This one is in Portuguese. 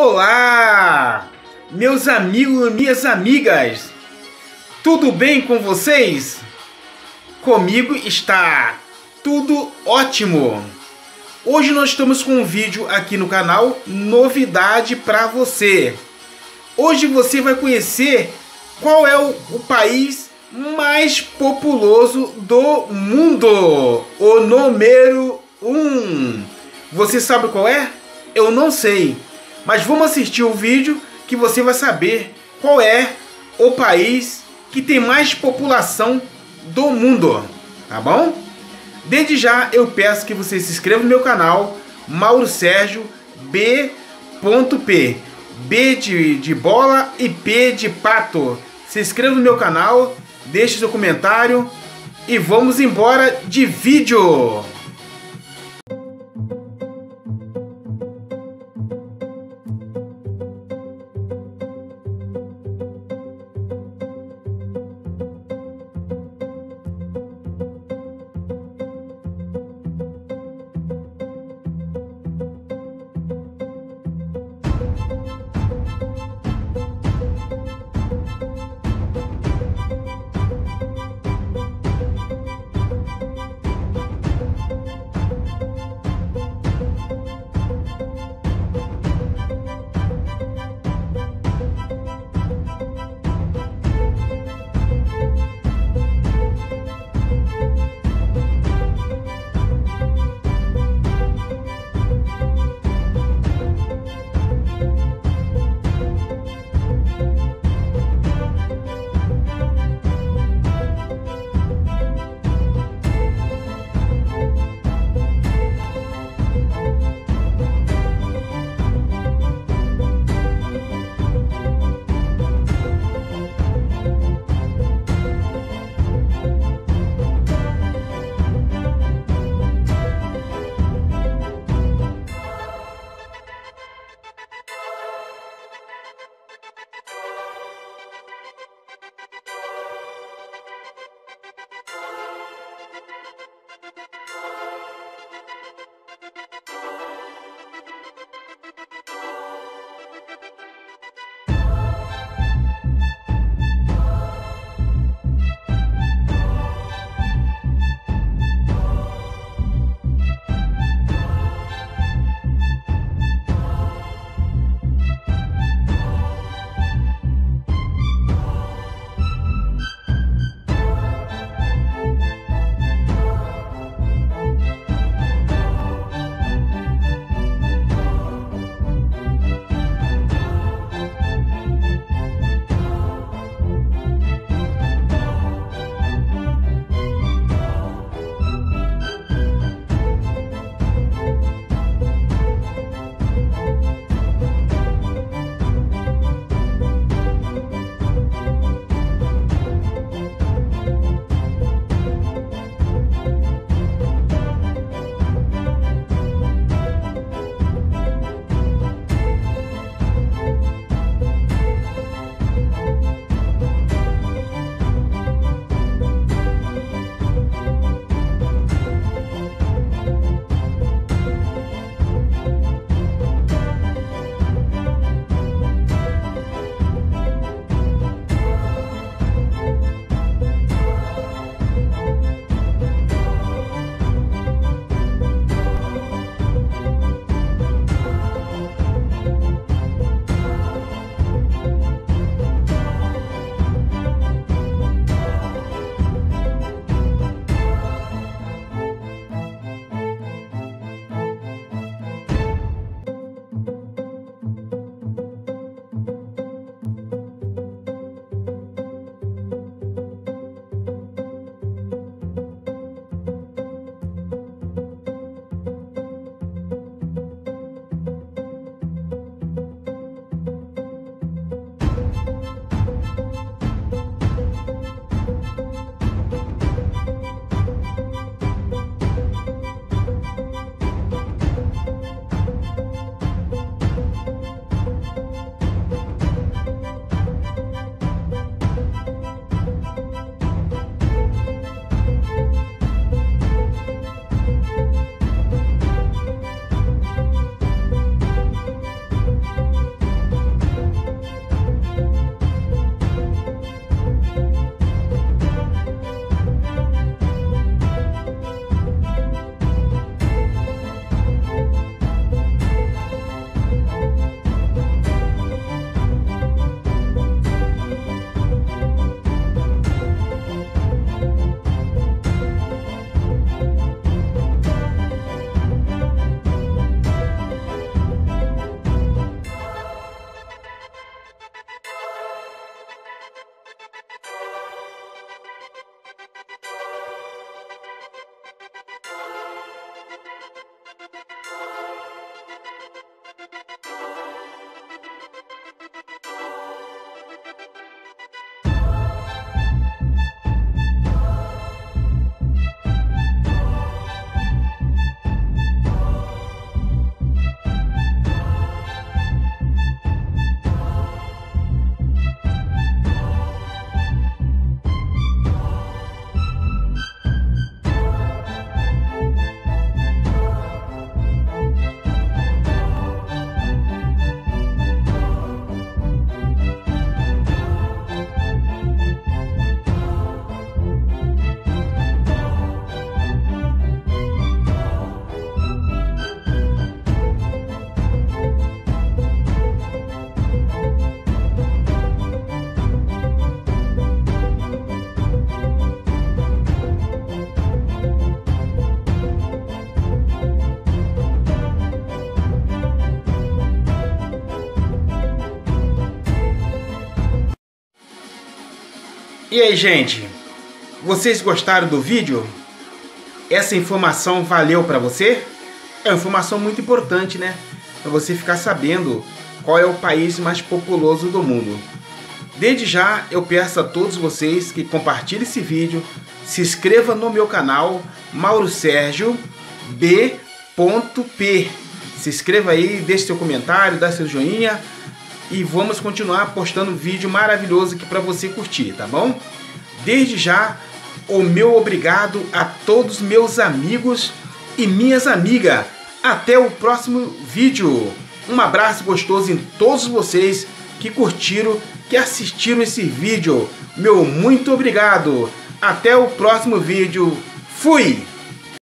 Olá, meus amigos e minhas amigas, tudo bem com vocês? Comigo está tudo ótimo. Hoje nós estamos com um vídeo aqui no canal novidade para você. Hoje você vai conhecer qual é o, o país mais populoso do mundo, o número 1. Um. Você sabe qual é? Eu não sei mas vamos assistir o vídeo que você vai saber qual é o país que tem mais população do mundo, tá bom? Desde já eu peço que você se inscreva no meu canal, Mauro Sérgio B.P. B de, de bola e P de pato. Se inscreva no meu canal, deixe seu comentário e vamos embora de vídeo! E aí, gente? Vocês gostaram do vídeo? Essa informação valeu para você? É uma informação muito importante, né? Para você ficar sabendo qual é o país mais populoso do mundo. Desde já eu peço a todos vocês que compartilhem esse vídeo, se inscreva no meu canal Mauro Sérgio B.P. Se inscreva aí, deixe seu comentário, dá seu joinha e vamos continuar postando vídeo maravilhoso aqui para você curtir, tá bom? Desde já, o meu obrigado a todos meus amigos e minhas amigas. Até o próximo vídeo. Um abraço gostoso em todos vocês que curtiram, que assistiram esse vídeo. Meu muito obrigado. Até o próximo vídeo. Fui!